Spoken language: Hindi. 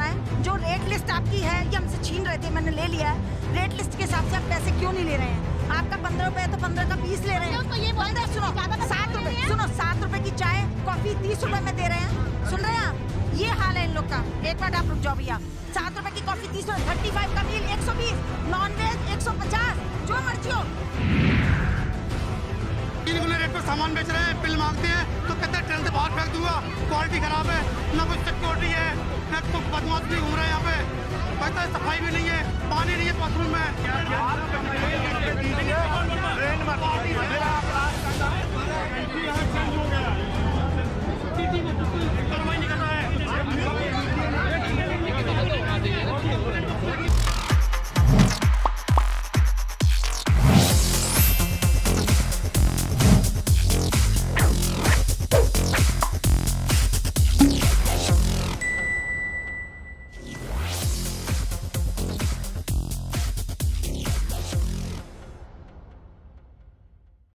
जाना है। जो रेट लिस्ट आपकी है ये हमसे छीन रहे थे मैंने ले लिया है। रेट लिस्ट के हिसाब से आप पैसे क्यों नहीं ले रहे हैं? आपका पंद्रह रुपए तो पंद्रह का पीस ले रहे हैं। तो ये बोलते हैं, सुनो सात रुपए सुनो सात रुपए की चाय कॉफ़ी तीस रुपए में दे रहे हैं। सुन रहे हैं आप? ये हाल है इन लोग का। एक मिनट आप रुक जाओ भैया। सात रुपए की कॉफ़ी तीस रुपए थर्टी फाइव का मील एक सौ बीस नॉन वेज एक सौ पचास जो मर्ज़ी हो। तीन गुने रेट पर सामान बेच रहे हैं बिल मांगते हैं तो कहते हैं ट्रेन से बाहर फेंक दूँगा क्वालिटी खराब है ना कुछ भी घूम रहे हैं यहाँ पे कहता है सफ़ाई भी नहीं है पानी नहीं है बाथरूम में